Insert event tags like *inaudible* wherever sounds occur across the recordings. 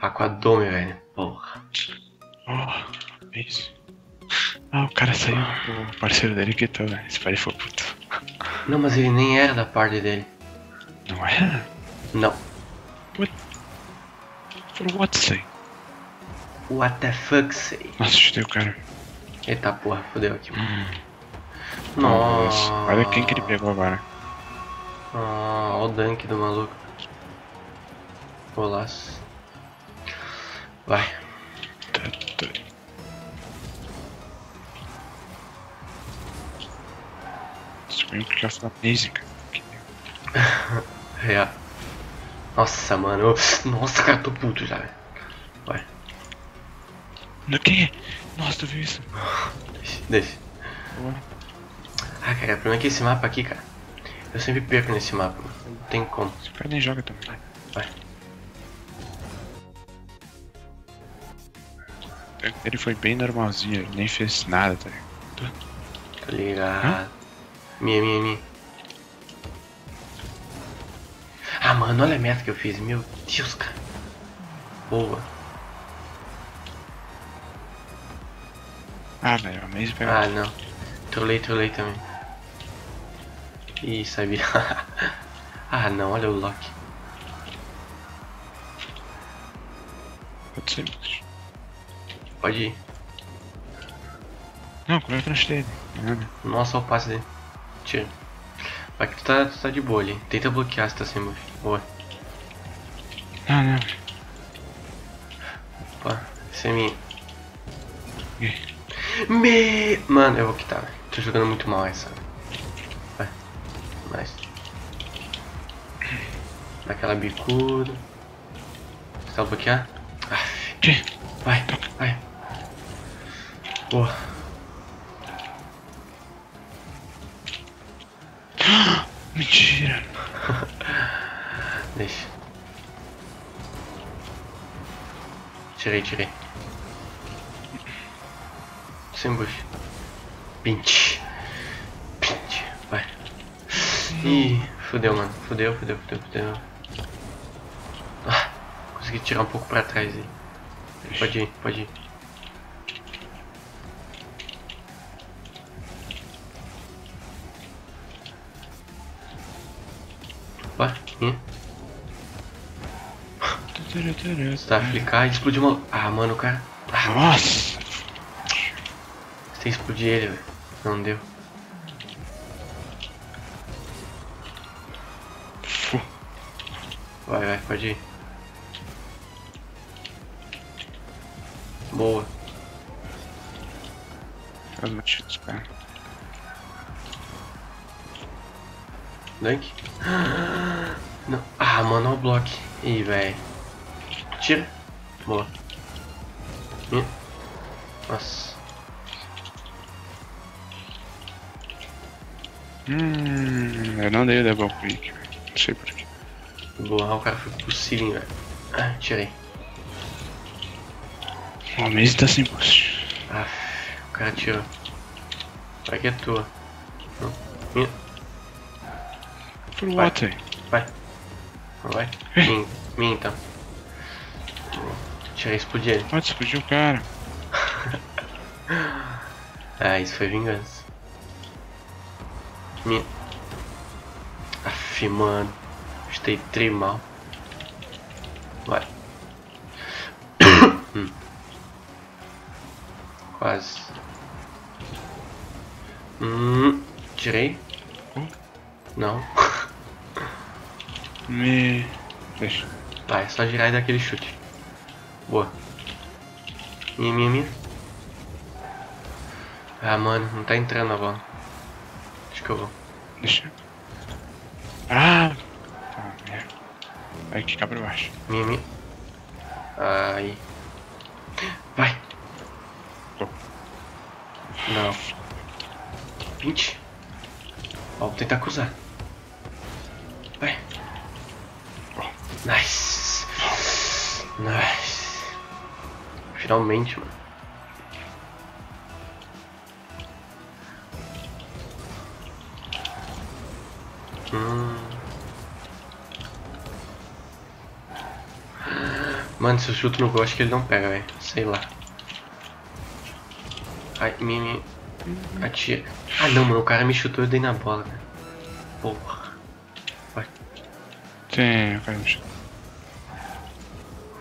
Aquadome, velho. Porra. Oh, é isso. Ah, o cara saiu, o parceiro dele quitou, velho. Esse pai foi puto. Não, mas ele nem era da parte dele. Não é? Não. For what say? What the fuck say? Nossa, chutei o cara. Eita porra, fodeu aqui. Hum. Nossa. Olha quem que ele pegou agora. Ah, olha o dunk do maluco. Golaço. Vai. Amazing, cara. Que- *laughs* É. Nossa, mano. Nossa, cara, tô puto já, velho. Vai. No que? Nossa, tu viu isso? Deixa, deixa. Ah, cara, o problema é que esse mapa aqui, cara. Eu sempre perco nesse mapa, mano. Não tem como. Esse cara nem joga também. Vai. Ele foi bem normalzinho, ele nem fez nada, tá ligado? Tô ligado. Minha, minha, minha. Ah, mano, olha a meta que eu fiz. Meu Deus, cara. Boa. Ah, velho, a Maze pegou. Ah, não. Trolei, trolei também. Ih, sabia. *laughs* ah, não, olha o Loki. Pode ser, mas... Pode ir. Não, como é que eu não tirei ele? Nada. Nossa, o passe dele. Tira. Vai que tu tá, tu tá de boa ali. Tenta bloquear se tá sem buff. Boa. Não, não. Opa, esse é minha. Me... Mano, eu vou quitar. Tô jogando muito mal essa. Vai. Mais. Daquela bicuda. Você tá bloquear? Que? Vai, vai. Boa. *gasps* Mentira. *laughs* Deixa. Tirei, tirei. Sem bush. 20. 20. Vai. Ih, fudeu, mano. Fudeu, fudeu, fudeu, fudeu. Ah, consegui tirar um pouco pra trás aí. Pode ir, pode ir. Ih. Tá, flicar e explodir uma. Ah, mano, o cara. Ah, Nossa! você tem que explodir ele, velho. Não deu. Vai, vai, pode ir. Boa. Faz uma tira dos caras. Não. Ah, mano, olha o bloco. Ih, velho. Tira. Boa. Ih. Nossa. Hum, eu não dei o double. Não sei porquê. Boa, o cara foi pro ceiling, velho. Ah, tirei. O Maze tá sem boost. Ah, o cara tirou. Vai que é tua. Não. Ih, Vai. Vai. Vai? Minha, minha então. Tirei, explodir ele. Pode explodir o cara. *laughs* Ah, isso foi vingança. Minha. Aff, mano. Estei tri mal. Vai. *coughs* Hum. Quase. Hum. Tirei? Hum. Não. Me. Deixa. Vai, é só girar e dar aquele chute. Boa. Minha, minha, minha. Ah, mano, não tá entrando a bola. Acho que eu vou. Deixa. Ah! Tá, merda. Vai quicar pra baixo. Minha, minha. Aí. Vai. Go. Não. 20. Ó, vou tentar cruzar. Nice. Nice. Finalmente, mano. Hum. Mano, se eu chuto no gol, acho que ele não pega, velho. Sei lá. Ai, me, me... Atira. Ah, não, mano. O cara me chutou e eu dei na bola, velho. Porra. Tem, o cara me chutou.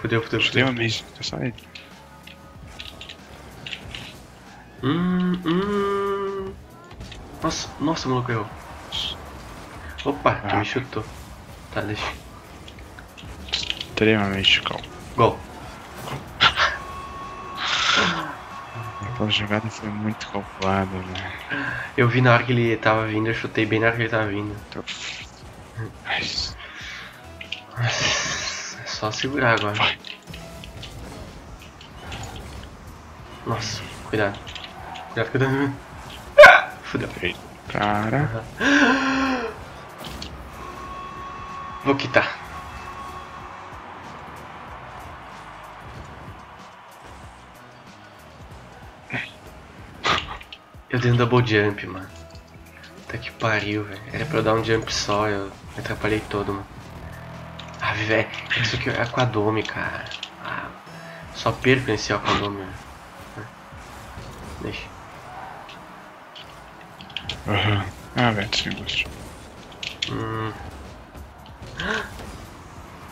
Fudeu, fudeu, fudeu. tá só ele. Hum, hum. Nossa, nossa, maluco errou. Opa, tu Ah. me chutou. Tá, deixa. Extremamente calmo. Gol. *laughs* Aquela jogada foi muito calculada, né? Eu vi na hora que ele tava vindo, eu chutei bem na hora que ele tava vindo. Tô... É só segurar agora. Vai. Nossa, cuidado. Cuidado, cuidado. Ah, *laughs* Fudeu. Cara... *laughs* Vou quitar. Eu dei um double jump, mano. Puta que pariu, velho. Era pra eu dar um jump só, eu me atrapalhei todo, mano. Velho, isso aqui é aquadome, cara. Ah, só perco nesse aquadome, velho. Deixa. Aham. Ah, velho, sem gosto. Hum.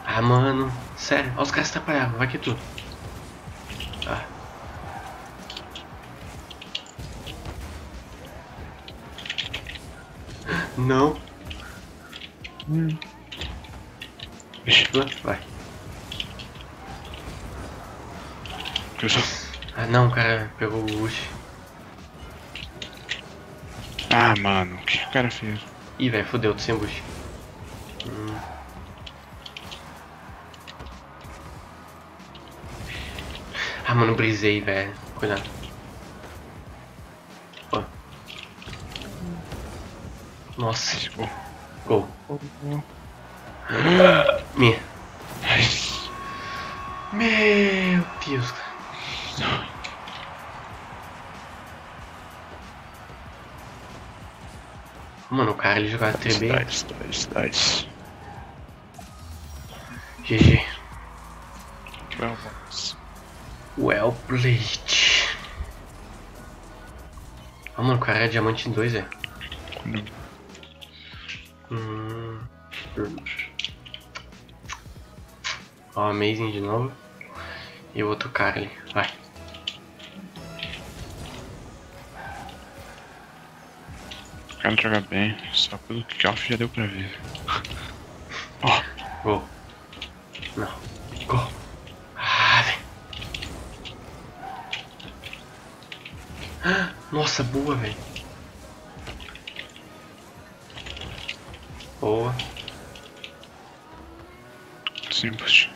Ah, mano. Sério, olha os caras se atrapalhavam, vai que tu. Ah. Não. Ixi, Vai. Ah, não, o cara pegou o Uchi. Ah, mano, o que o cara fez? Ih, velho, fodeu, tô sem bush. Hum. Ah, mano, brisei, velho. Cuidado. Ó. Nossa, gol. gol. Minha. Meu Deus, cara. Mano, o cara ele jogava tri bem. Dice, dice, dice. GG. Vamos. Well played. Ah, mano, o cara é diamante em dois, é. Quando Hum. Ó, Amazing de novo. E o outro cara ali. Vai. o cara joga bem, só pelo kickoff já deu pra ver. *laughs* Ó, Gol. Não. Gol. Ah, velho. Ah, *gasps* Nossa, boa, velho. Boa. boost.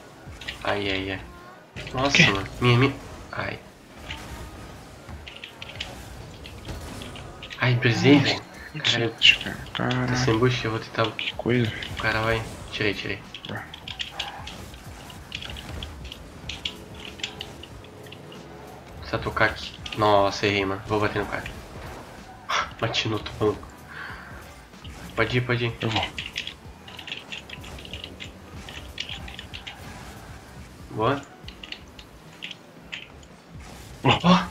Ai, ai, ai. Nossa, mano. Minha, minha. Ai. Ai, brisei, velho. Cara, cara, tá sem bush, eu vou tentar. que coisa. O cara vai. Tirei, tirei. Ué. Precisa tocar aqui. Nossa, errei, mano. Vou bater no cara. *gasps* Bati no outro maluco. Pode ir, pode ir. Eu vou. Boa. Ó. Ó!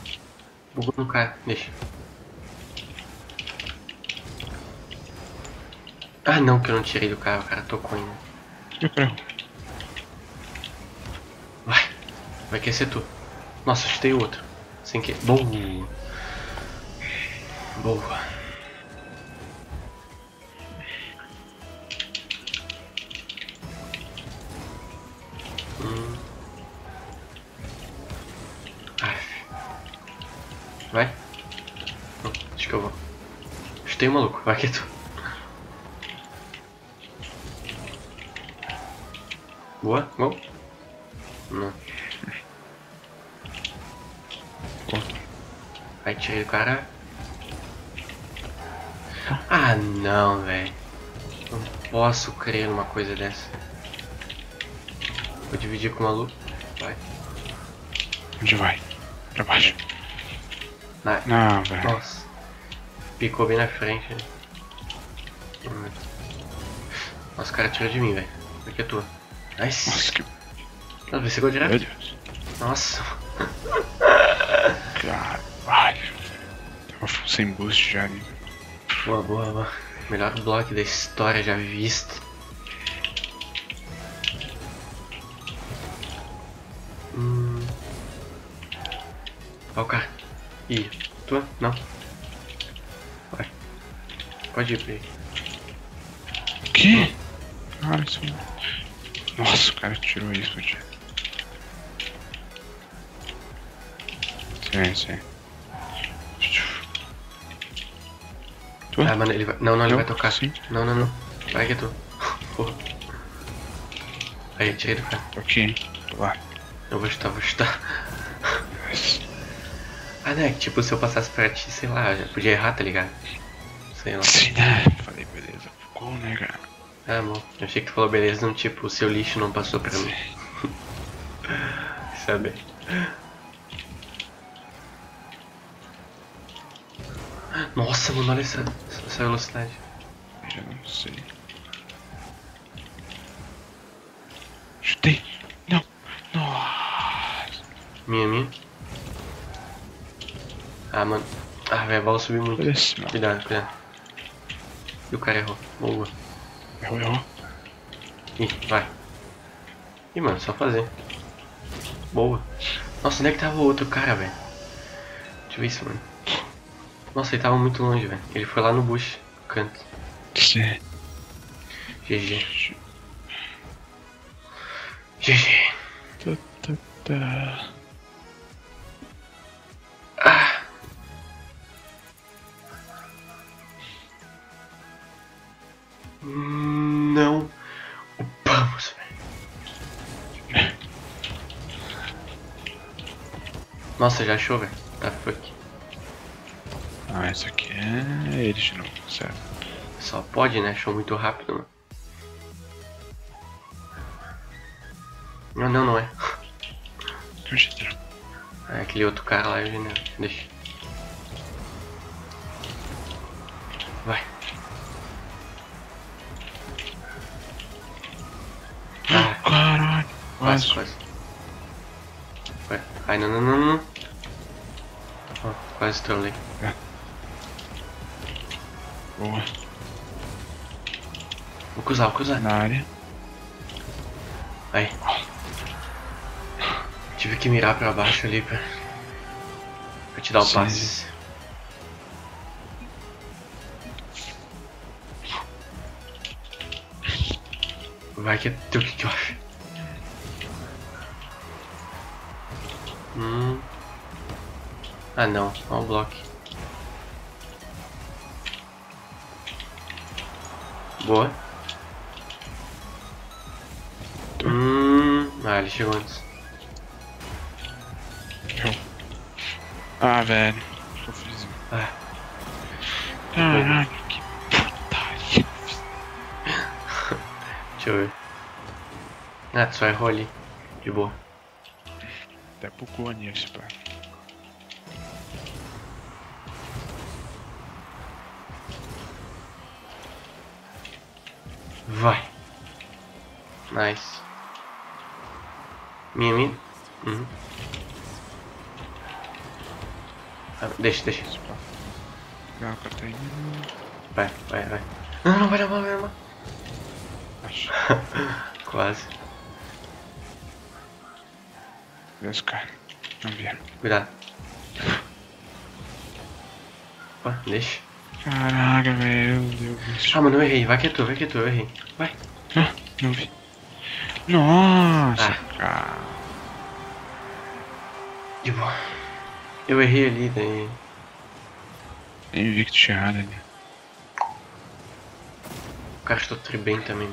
Bugou no cara. Deixa. Ah, não, que eu não tirei do cara. O cara tocou ainda. Vai. Vai querer ser tu. Nossa, chutei outro. Sem que. Boa. Boa. Chutei o maluco. Vai que tu. Boa. Gol. Não. Vai, tirei do cara. Ah, não, velho. Não posso crer numa coisa dessa. Vou dividir com o maluco. Vai. Onde vai? Pra baixo. Vai. Não, velho. Nossa. Picou bem na frente. né? Nossa, o cara tirou de mim, velho. Aqui é tua. Nice. Nossa, que. Ah, você chegou direto? Nossa. Caralho. Tava sem boost já, né? Boa, boa, boa. Melhor bloco da história já visto. Hum. Ó o cara. Ih, tua? Não. Vai. Pode ir pra aí. Que? Cara, isso... Nossa, o cara tirou isso, tio. Sim, sim. Tu? Ah, mano, ele vai. Não, não, ele Não, vai tocar. sim. Não, não, não. Vai que é tu. Porra. Aí, tirei do cara. Tô lá. Eu vou chutar, vou chutar. Ah, né? Tipo, se eu passasse pra ti, sei lá, já podia errar, tá ligado? Sei lá. Sim, né? Falei, beleza. Gol, né, cara? Ah, bom. Eu achei que tu falou beleza, não tipo, o seu lixo não passou pra mim. Sabe? *laughs* Nossa, mano, olha essa, essa velocidade. Já não sei. Chutei. Não. Nossa. Minha, minha. Ah, mano. Ah, velho, a bola subiu muito. Mano. Cuidado, cuidado. E o cara errou. Boa. Errou, errou. Ih, vai. Ih, mano, só fazer. Boa. Nossa, onde é que tava o outro cara, velho? Deixa eu ver isso, mano. Nossa, ele tava muito longe, velho. Ele foi lá no bush, no canto. Sim. GG. GG. Tá, tá, tá. Nossa, já achou, velho. Tá fuck. Ah, essa aqui é ele de novo, certo? Só pode, né? Achou muito rápido, mano. Não, não, não é. É aquele outro cara lá, eu já. Deixa. Vai. Ah, Caralho. Quase. quase. Vai. Ai, não, não, não, não. Ó, quase trolei. Boa. Vou cruzar, vou cruzar. Na área. Aí. Tive que mirar pra baixo ali pra, pra te dar o Sim. passe. Vai que é teu que eu acho. Hum. Ah não, ó o bloco. Boa. Hum. Ah, ele chegou antes. Ah, velho. Eu fiz. Ah. Caralho, que putaria. *laughs* Deixa eu ver. Ah, tu só errou ali. De boa. Até pouco nisso, pá. Vai. Nice. Minha, minha. Uhum. Ah, deixa, deixa. Não, indo. Vai, vai, vai. Não, não, vai dar mal, vai dar mal. Acho. *laughs* Quase. Deus, cara. Não vieram. Cuidado. Opa, deixa. Caraca, velho. Meu Deus. Ah, mano, eu errei. Vai que é tu, vai que é tu, eu errei. Vai. Ah, não vi. Nossa, Ah. cara. De boa. Eu errei ali, daí. Nem vi que tu tinha errado ali. O cara estou tri bem também.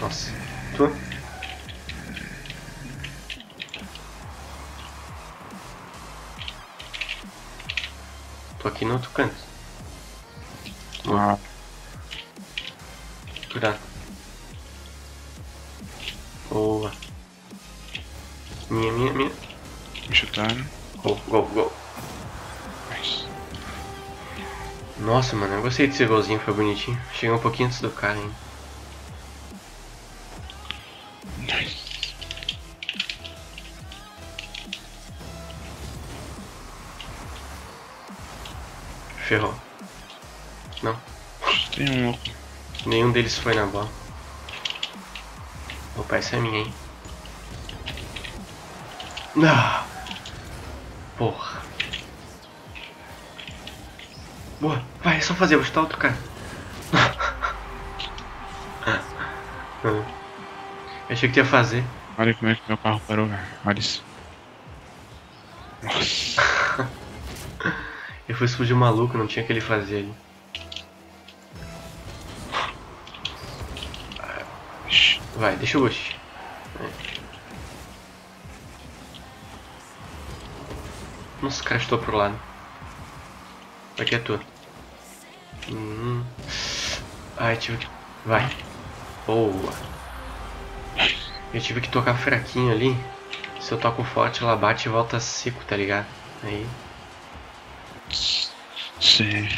Nossa. Tô aqui no outro canto. Ah, Cuidado. Boa. Minha, minha, minha. me chutaram. Gol, gol, gol. Mas. Nossa, mano, eu gostei desse golzinho, foi bonitinho. Cheguei um pouquinho antes do cara, hein. Ferrou. Não, Tem um louco. nenhum deles foi na bola. Opa, essa é minha, hein. Ah! Porra. Boa, vai, é só fazer, vou chutar outro cara. *laughs* Eu achei que ia fazer. Olha como é que meu carro parou, velho. Olha isso. Fui explodir o maluco, não tinha o que ele fazer ali. Vai, deixa o Ghost. Nossa, o cara estou pro lado. Aqui é tua. Hum. Ai, tive que. Vai. Boa. Eu tive que tocar fraquinho ali. Se eu toco forte, ela bate e volta seco, tá ligado? Aí. Sim.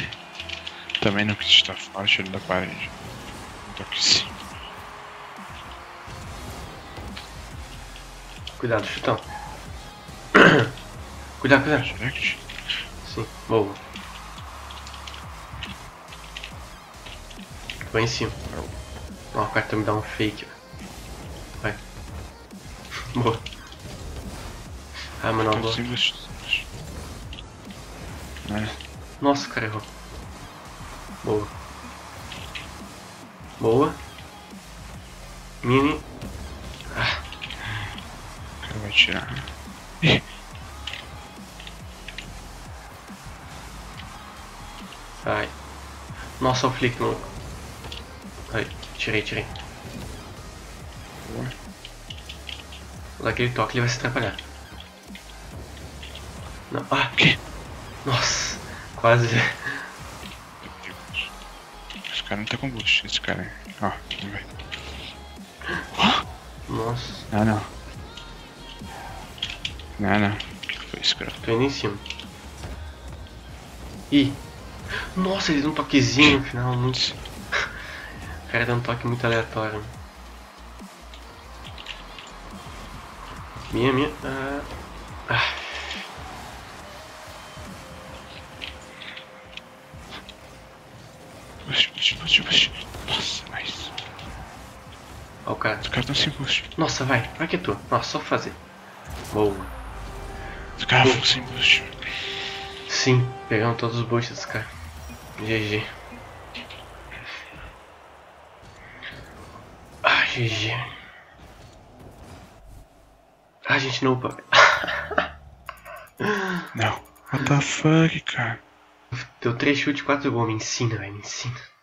Também não quis estar forte ali da parede. Um toque sim. Cuidado, chutão. *coughs* cuidado, cuidado. Direct? Sim, boa. Vai em cima. Ó, o cara tá me dá um fake. Vai. *laughs* Boa. Ah, mas não, Então, boa. simples. É. Nossa, o cara errou. Boa. Boa. Mini. Ah, cara vai tirar. Ai. Nossa, o flick no. Ai, tirei, tirei. boa. Daquele toque ele vai se atrapalhar. Não. Ah, Que? Nossa. Quase. Esse cara não tá com boost, esse cara. Ó, vamos ver. Nossa. Ah, não. Não, não. O que foi cara? Tô indo em cima. Ih. Nossa, ele deu um toquezinho no final, muito. O cara deu um toque muito aleatório. Minha, minha. Ah. ah. Boost, boost, boost. Nossa, mas. Ó o cara. Os caras tão sem boost. Nossa, vai. Vai que é tu. Nossa, só fazer. Boa. Os caras ficam sem boost. Sim, pegamos todos os boosts dos caras. GG. Ah, GG. Ah, a gente não upa. Não. What the fuck, cara? Deu 3 chutes, 4 gols. Me ensina, velho. Me ensina.